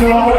No.